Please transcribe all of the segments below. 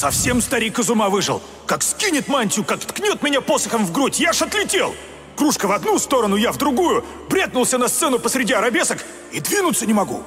Совсем старик из ума выжил. Как скинет мантию, как ткнет меня посохом в грудь, я ж отлетел. Кружка в одну сторону, я в другую. Прятнулся на сцену посреди арабесок и двинуться не могу.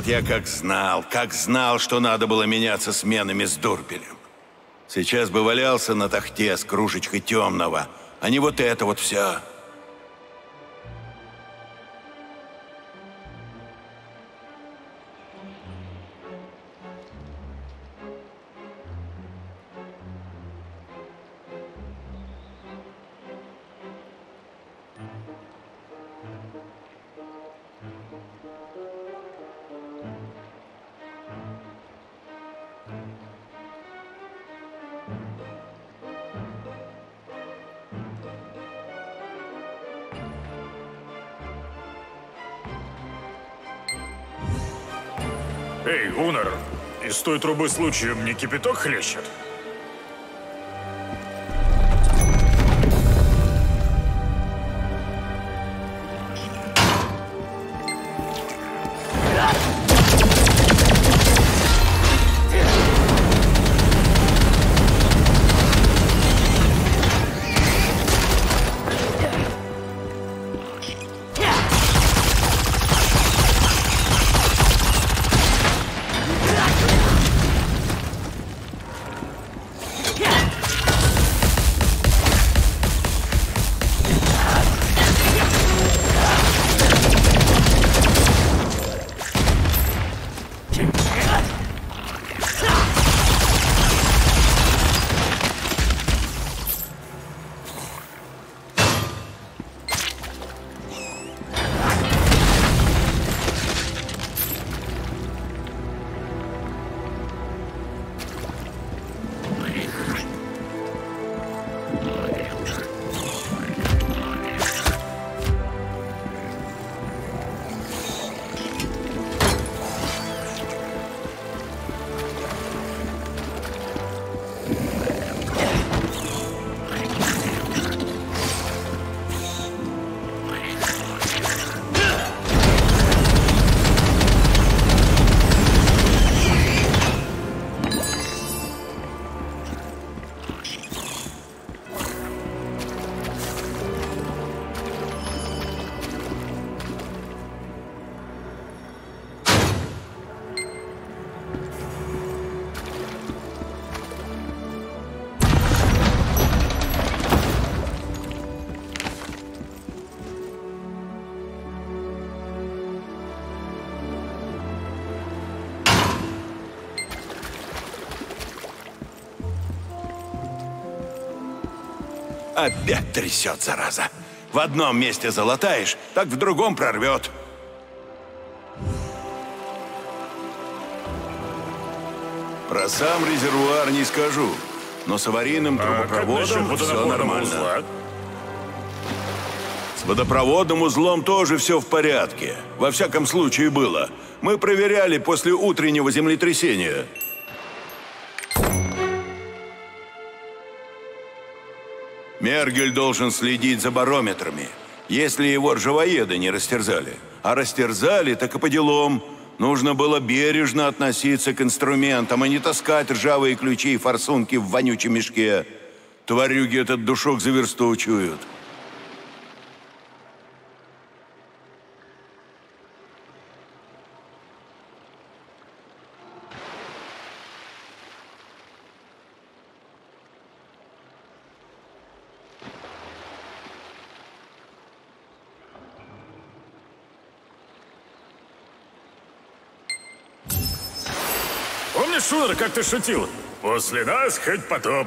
Вот я как знал, как знал, что надо было меняться сменами с Дурбелем. Сейчас бы валялся на тахте с кружечкой темного, а не вот это вот все. Эй, Гуннер, из той трубы случаем не кипяток хлещет? Опять трясет, зараза. В одном месте залатаешь, так в другом прорвет. Про сам резервуар не скажу, но с аварийным трубопроводом а все нормально. Узла? С водопроводным узлом тоже все в порядке. Во всяком случае было. Мы проверяли после утреннего землетрясения. Мергель должен следить за барометрами, если его ржавоеды не растерзали. А растерзали, так и по делам. Нужно было бережно относиться к инструментам, а не таскать ржавые ключи и форсунки в вонючем мешке. Тварюги этот душок за версту чуют. Ты шутил? После нас хоть потоп.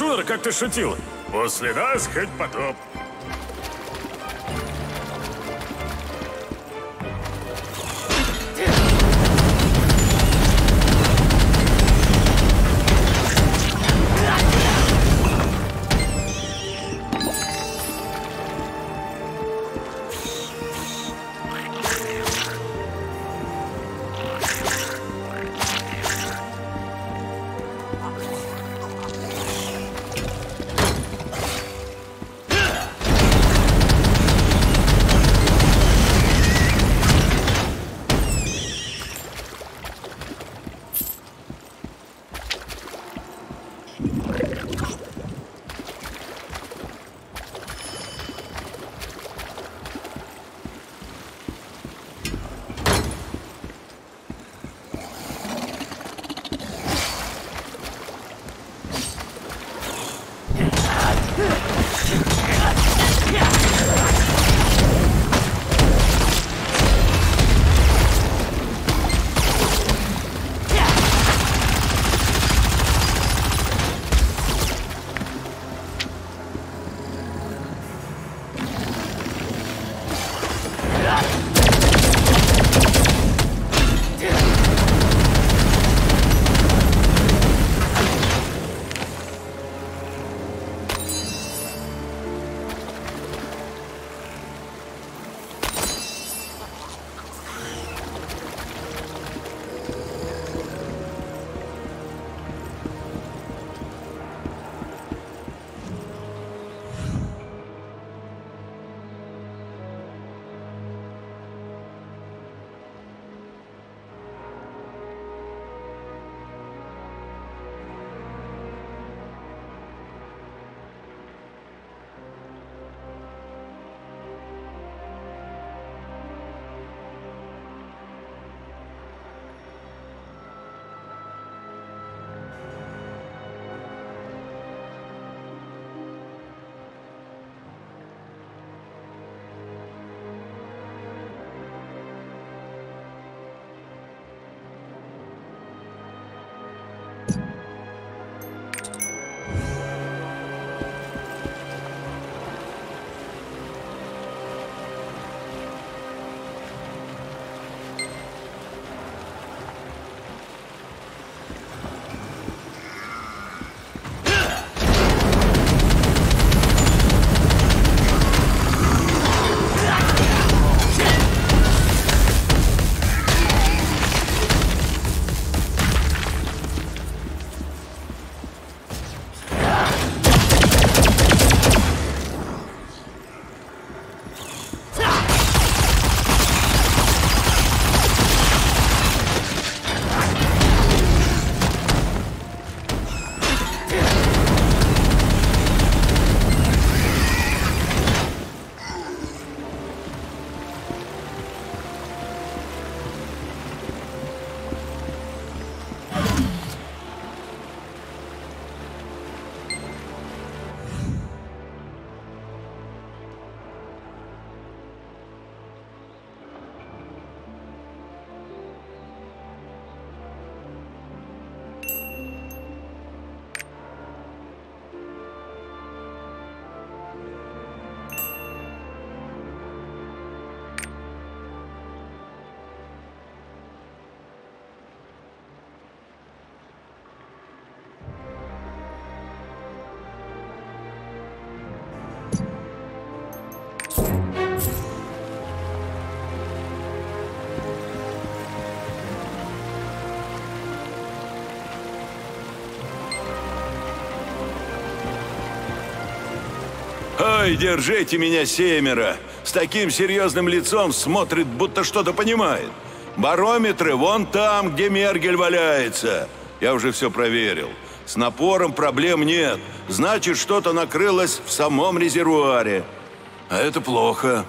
Шунер, как ты шутил? После нас хоть потоп. Ой, держите меня семеро. С таким серьезным лицом смотрит, будто что-то понимает. Барометры вон там, где Мергель валяется. Я уже все проверил. С напором проблем нет. Значит, что-то накрылось в самом резервуаре. А это плохо.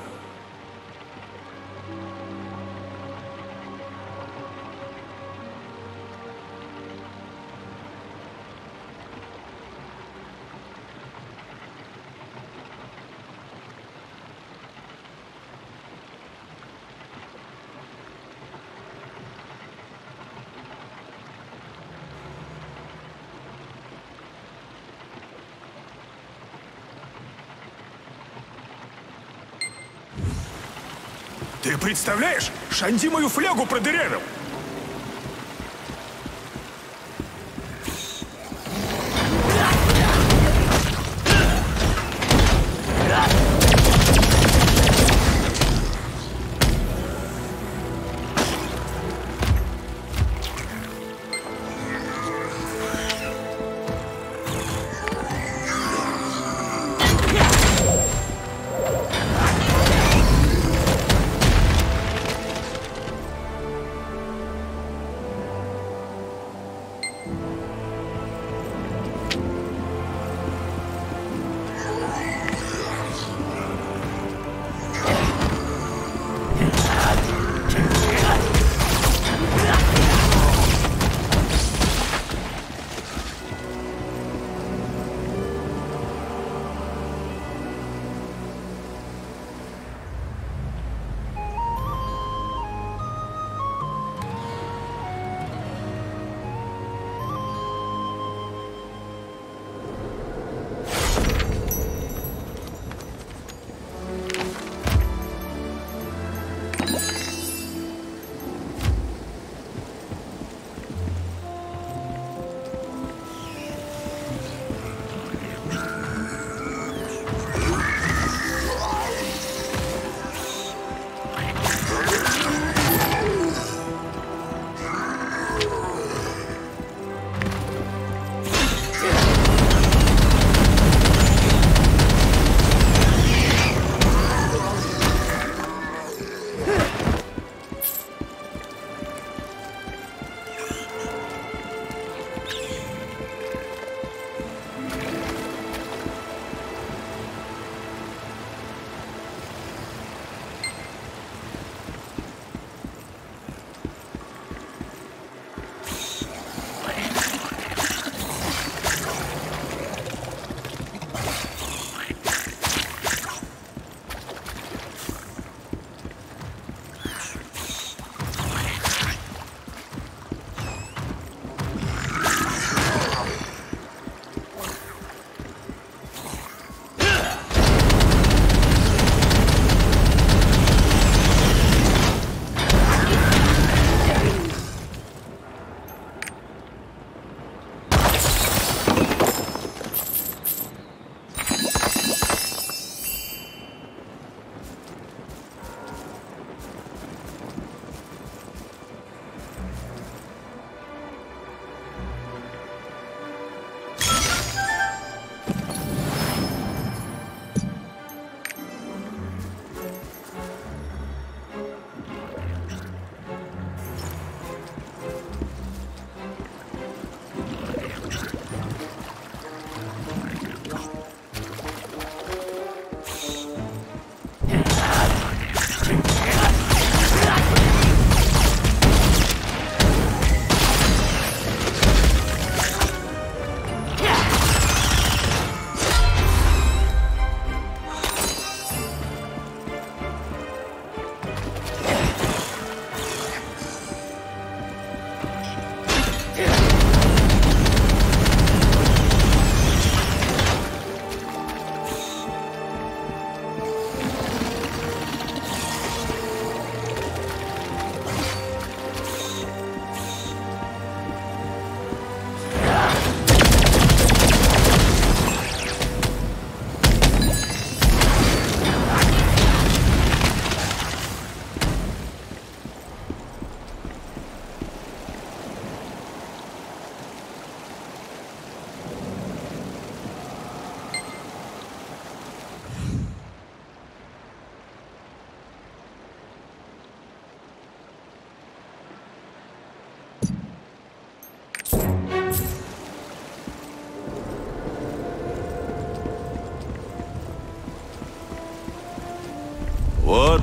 Представляешь? Шанди мою флягу продырявил.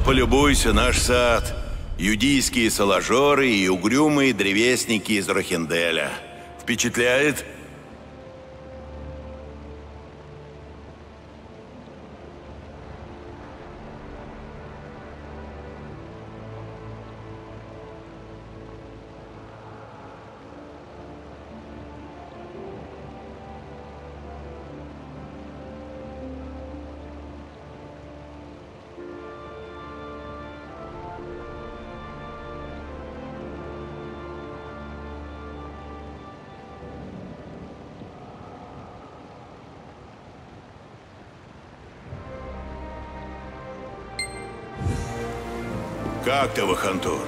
Полюбуйся наш сад. Юдийские салажеры и угрюмые древесники из Рохенделя. Впечатляет? Как ты, Вахантур?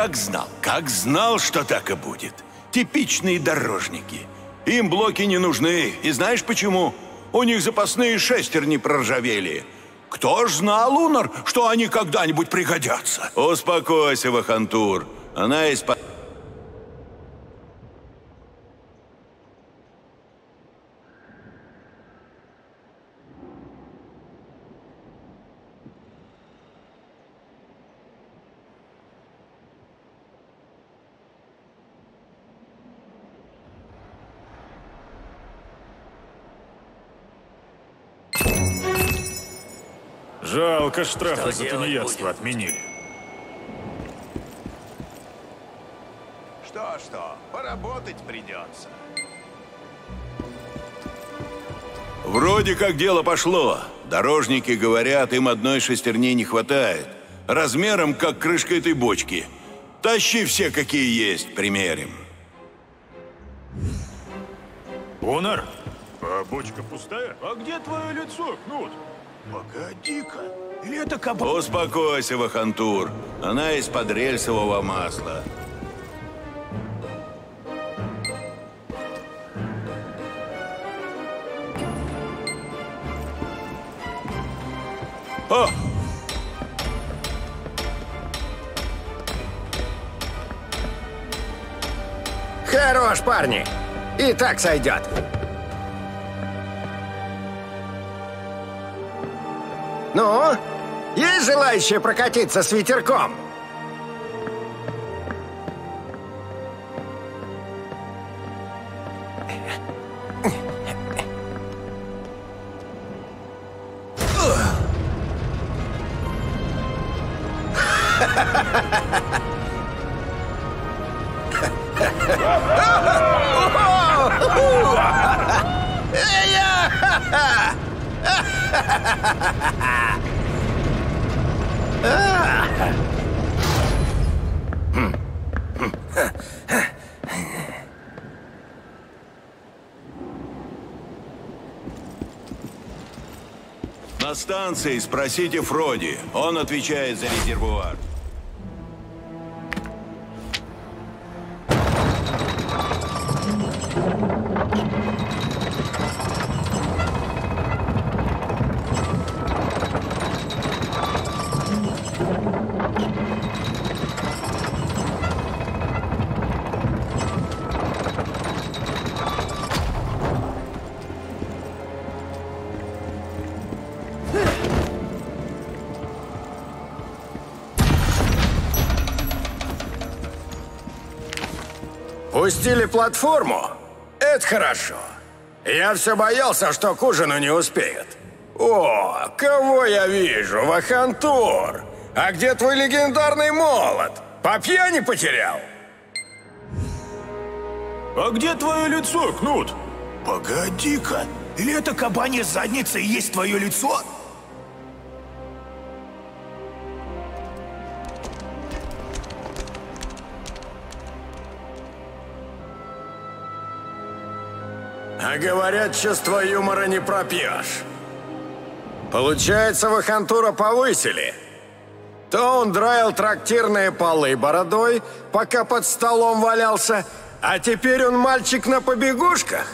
Как знал, как знал, что так и будет. Типичные дорожники. Им блоки не нужны. И знаешь почему? У них запасные шестерни проржавели. Кто ж знал, Лунар, что они когда-нибудь пригодятся? Успокойся, Вахантур. Она из... по- Жалко, штрафы Что за тунеядство отменили. Что-что, поработать придется. Вроде как дело пошло. Дорожники говорят, им одной шестерни не хватает. Размером, как крышка этой бочки. Тащи все, какие есть, примерим. Унар, а бочка пустая? А где твое лицо, Кнут? Погоди-ка, или это кабан? Успокойся, Вахантур. Она из-под рельсового масла. О! Хорош, парни. И так сойдет. Ну, есть желающие прокатиться с ветерком? Станции спросите Фроди. Он отвечает за резервуар. Пустили платформу? Это хорошо. Я все боялся, что к ужину не успеют. О, кого я вижу? Вахантур! А где твой легендарный молот? По пьяни потерял? А где твое лицо, Кнут? Погоди-ка, или это кабанья задница и есть твое лицо? Говорят, чувство юмора не пропьешь. Получается, Вахантура повысили. То он драил трактирные полы бородой, пока под столом валялся, а теперь он мальчик на побегушках.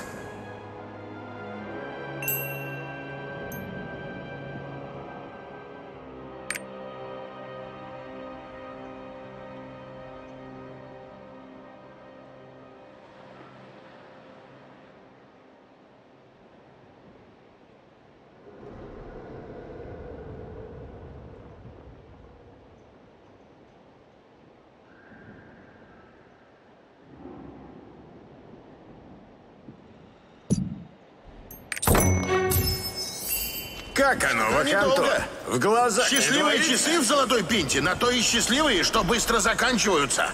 Как оно, недолго. В глаза Счастливые часы в золотой пинте, на то и счастливые, что быстро заканчиваются.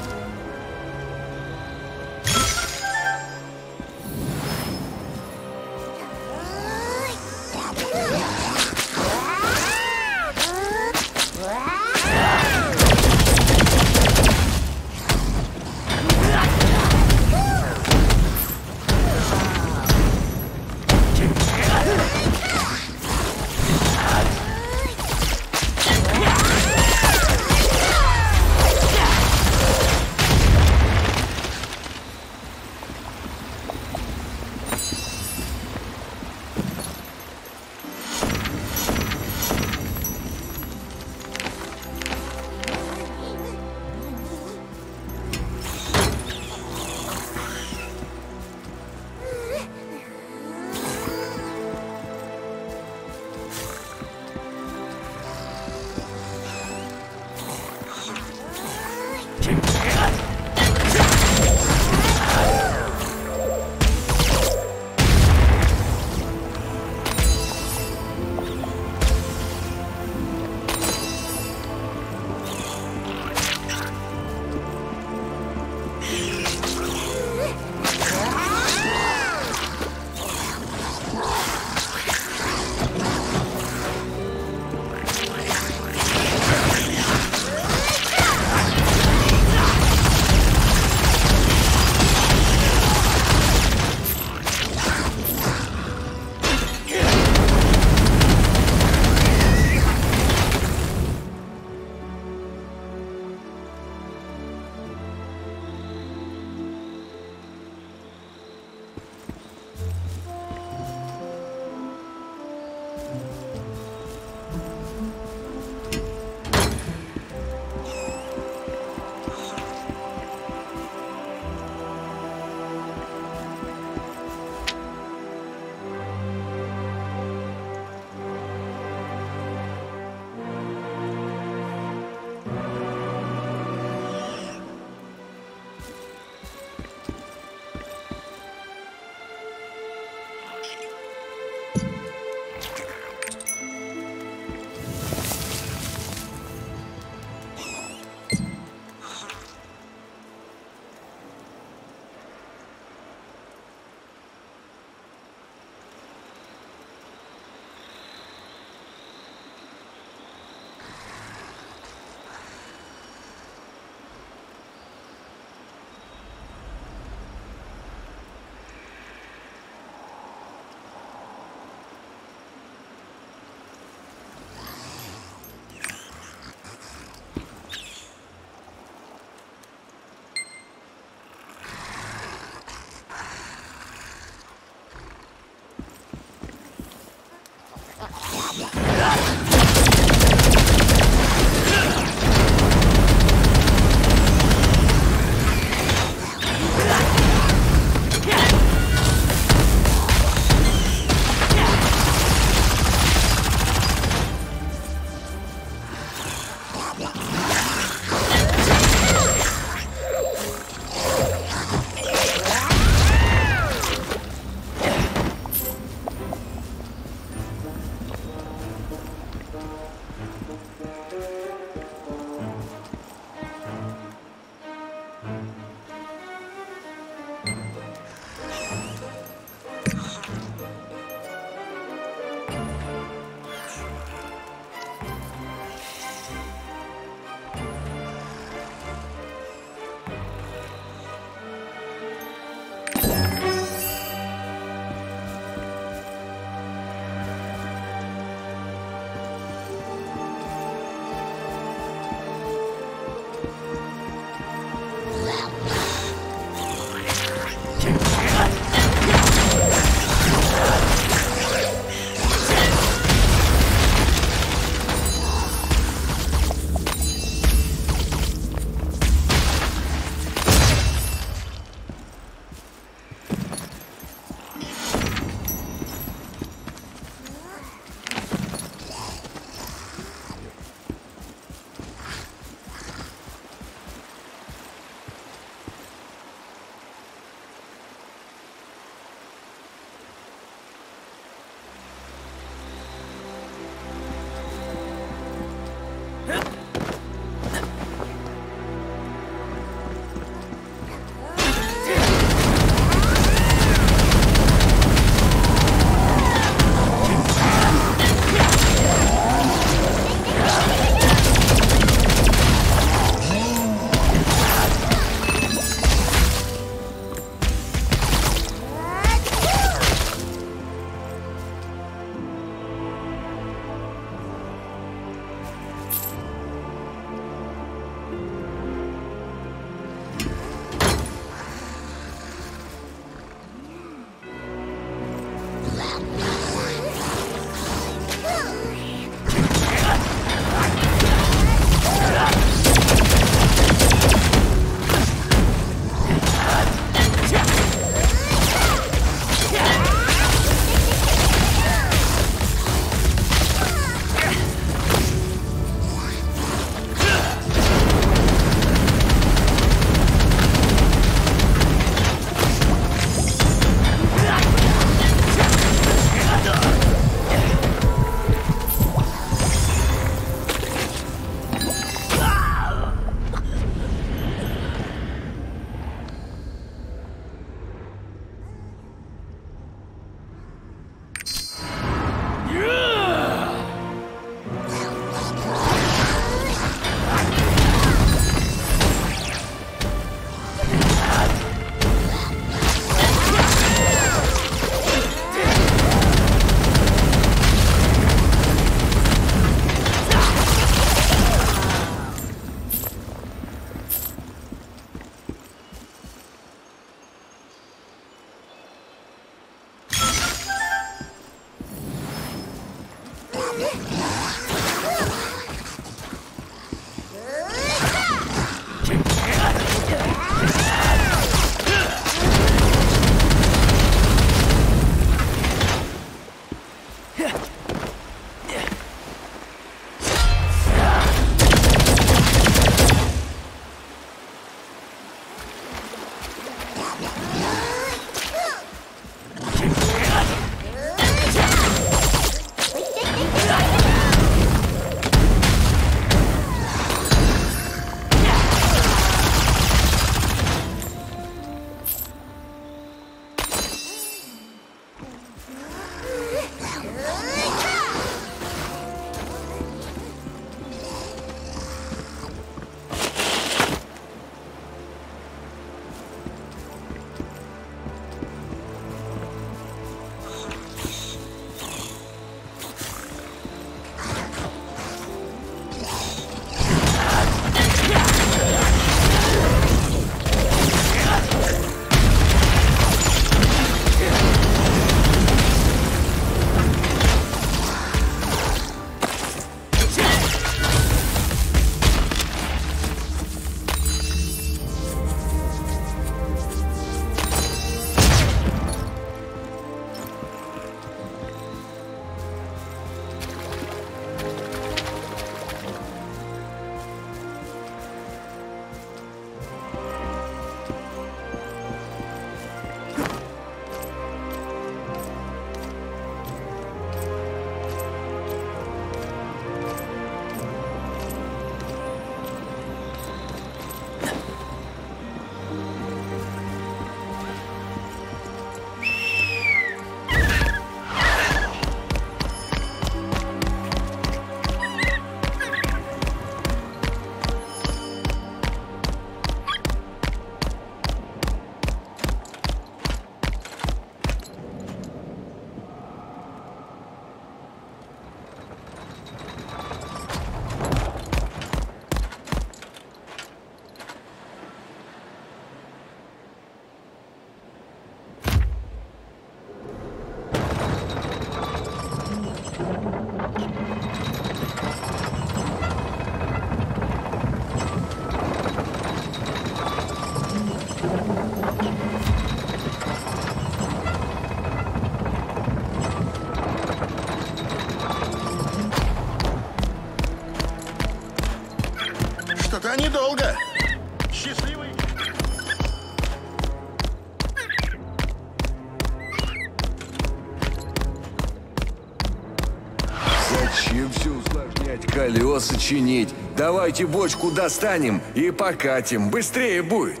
Чинить? Давайте бочку достанем и покатим, быстрее будет.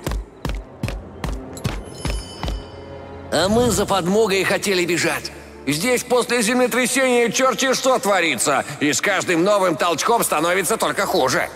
А мы за подмогой хотели бежать. Здесь после землетрясения черти что творится, и с каждым новым толчком становится только хуже.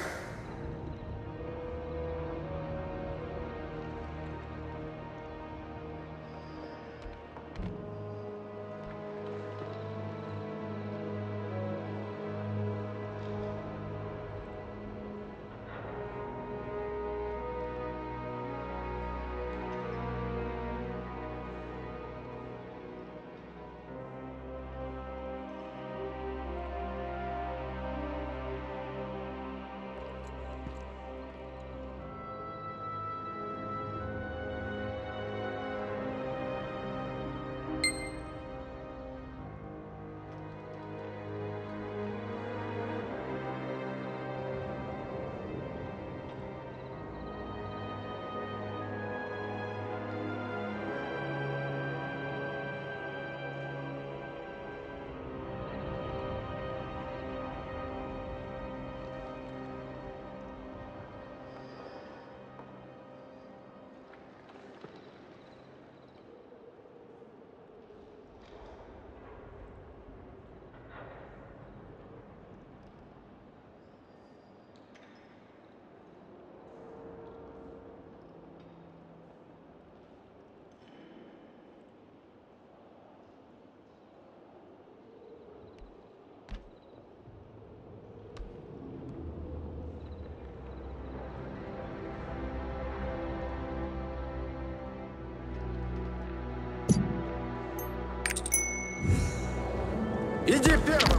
Иди первым.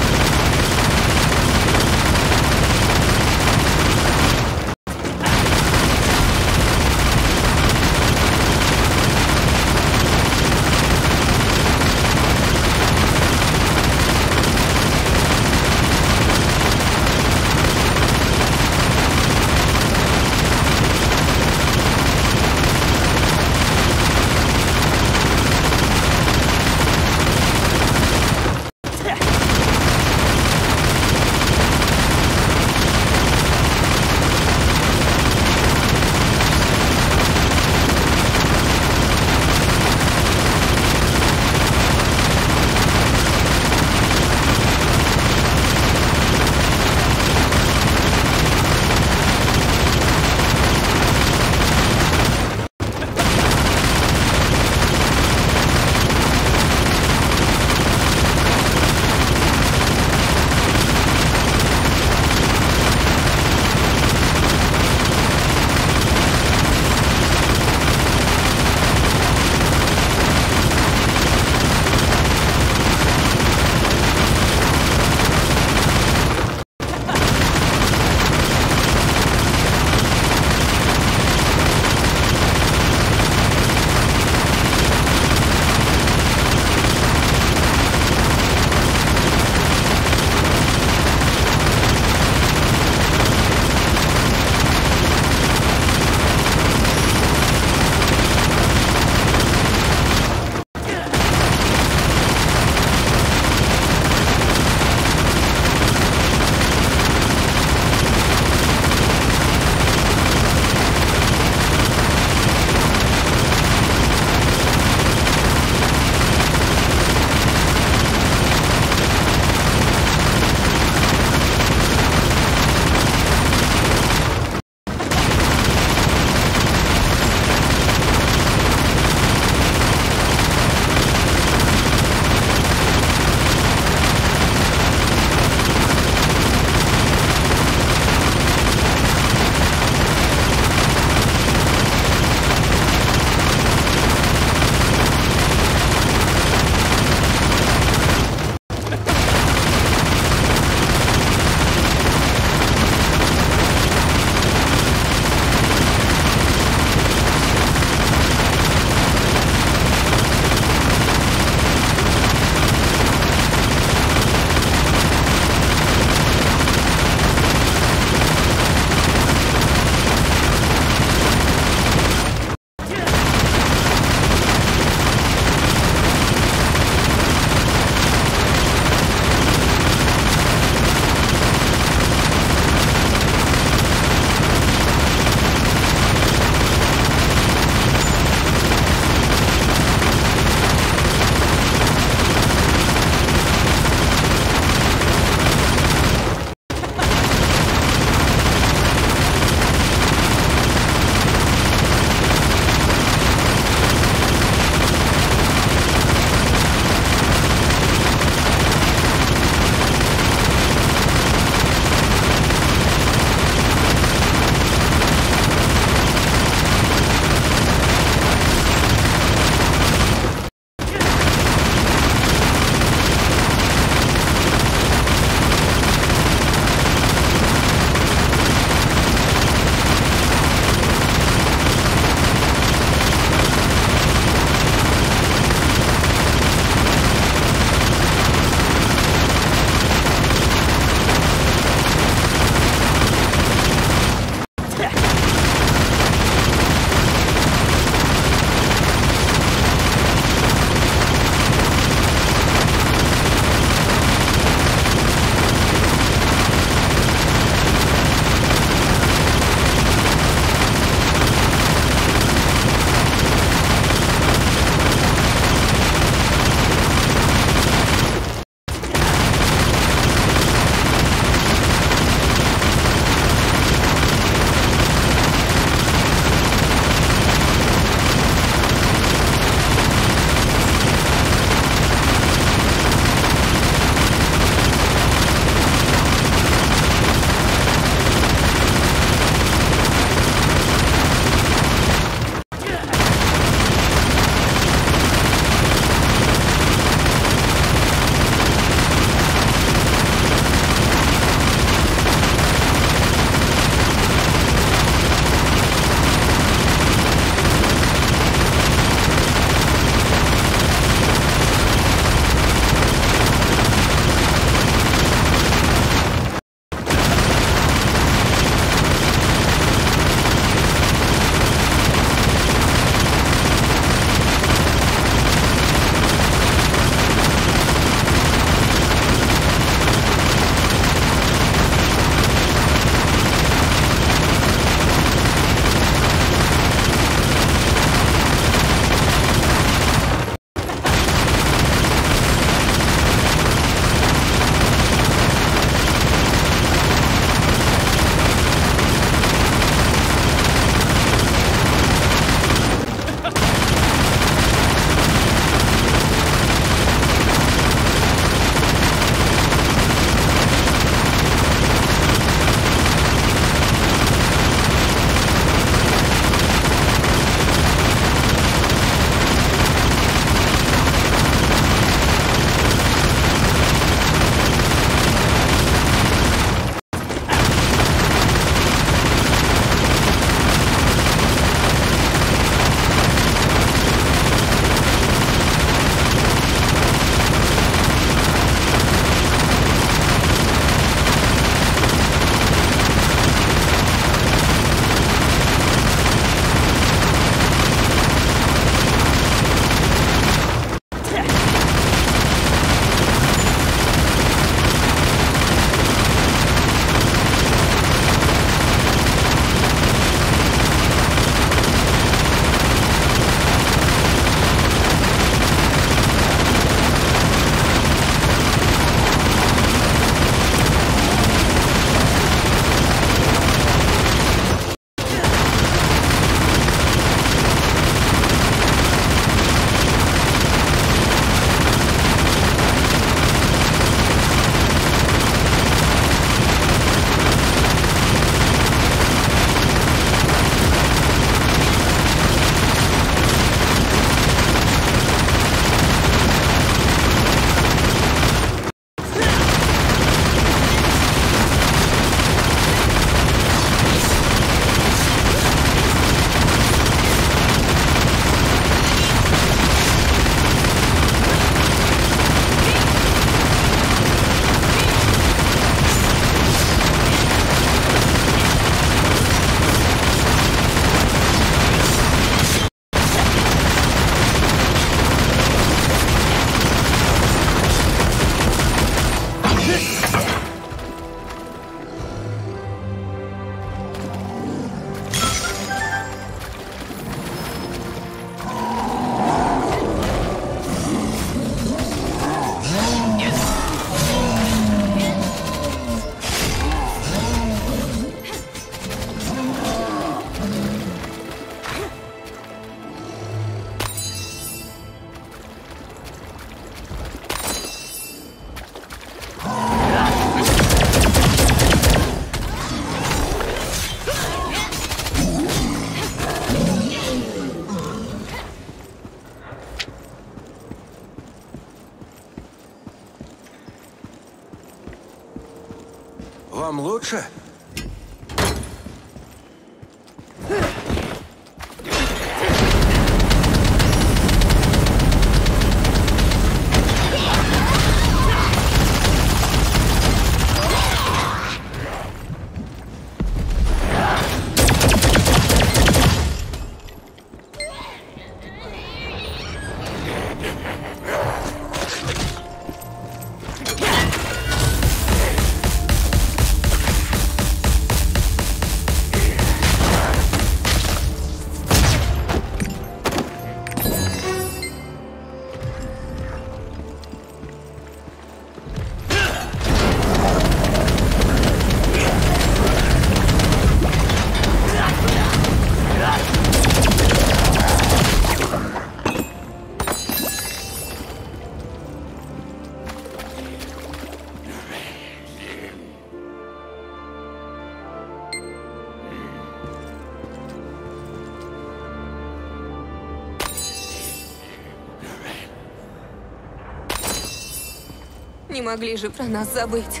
Могли же про нас забыть.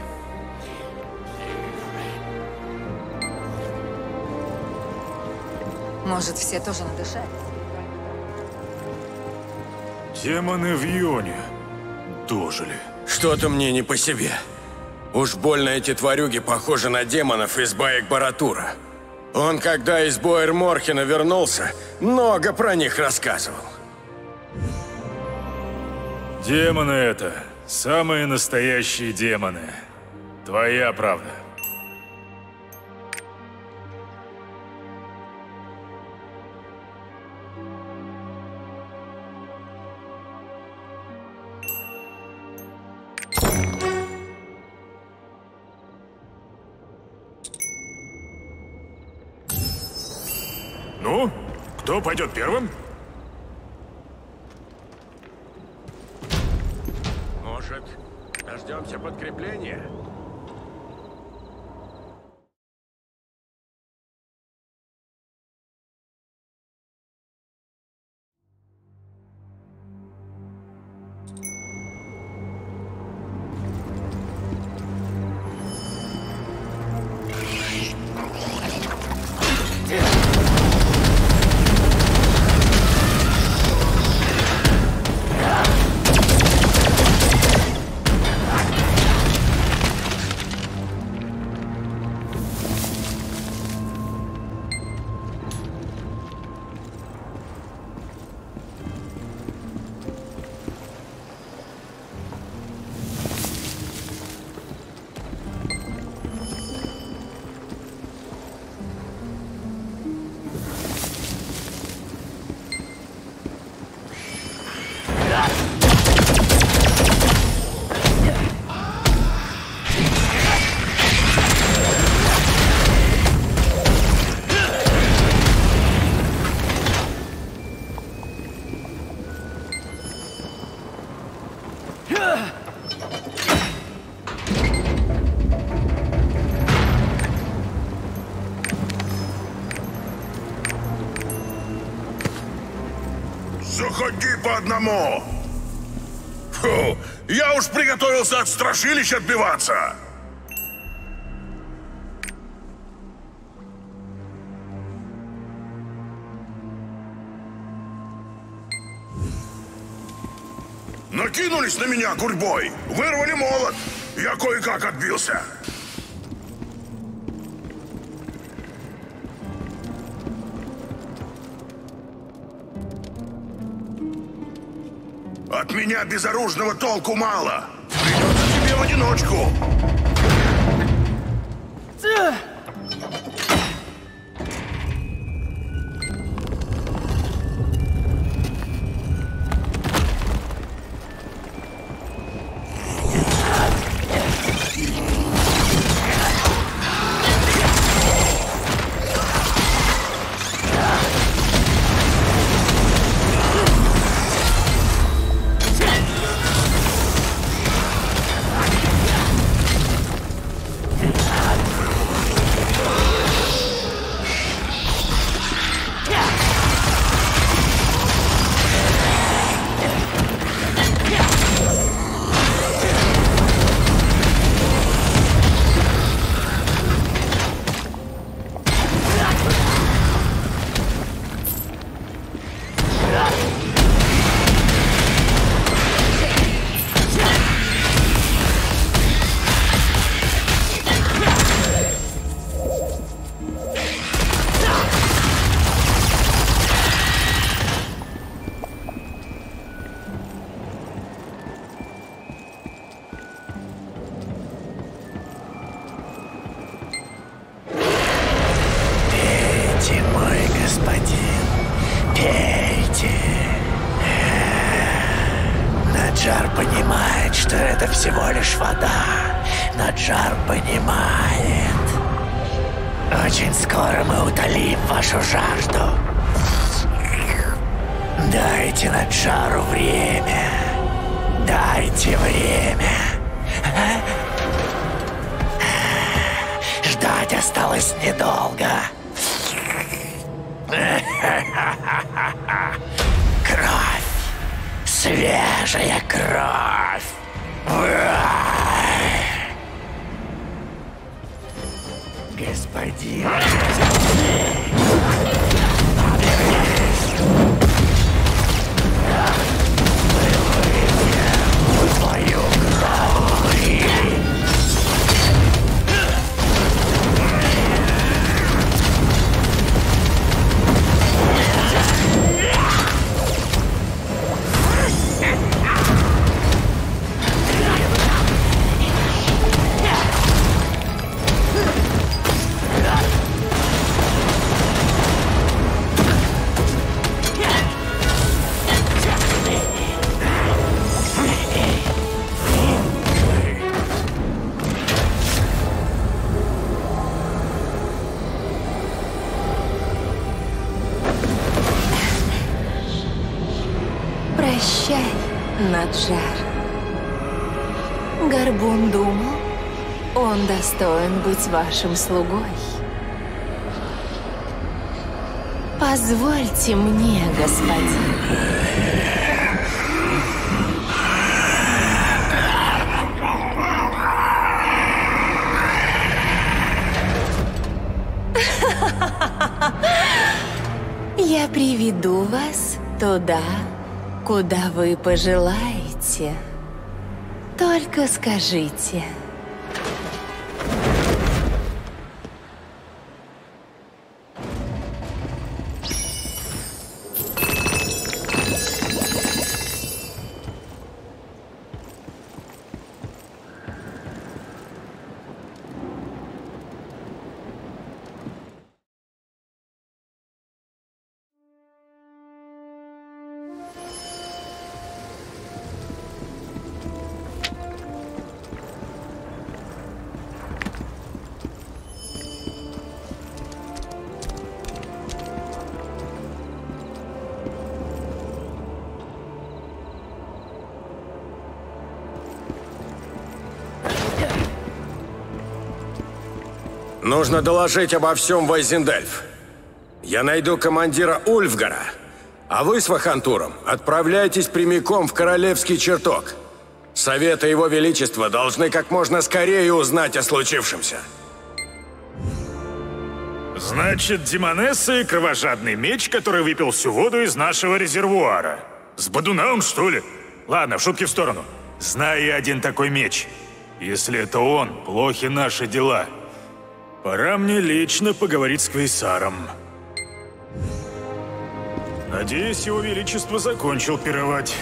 Может, все тоже надышались? Демоны в Йоне дожили. Что-то мне не по себе. Уж больно эти тварюги похожи на демонов из баек Баратура. Он, когда из Боэр-Морхена вернулся, много про них рассказывал. Демоны это. Самые настоящие демоны. Твоя правда. Ну, кто пойдет первым? Одному! Фу, я уж приготовился от страшилищ отбиваться! Накинулись на меня гурьбой, вырвали молот. Я кое-как отбился. Меня безоружного толку мало. Придется тебе в одиночку. Быть вашим слугой. Позвольте мне, господин. Я приведу вас туда, куда вы пожелаете. Только скажите. Нужно доложить обо всем в Айзендельф. Я найду командира Ульфгара, а вы с Вахантуром отправляйтесь прямиком в Королевский чертог. Советы Его Величества должны как можно скорее узнать о случившемся. Значит, Демонесса и кровожадный меч, который выпил всю воду из нашего резервуара. С Бадунаом, что ли? Ладно, шутки в сторону. Знаю я один такой меч. Если это он, плохи наши дела. Пора мне лично поговорить с Квейсаром. Надеюсь, его величество закончил пировать.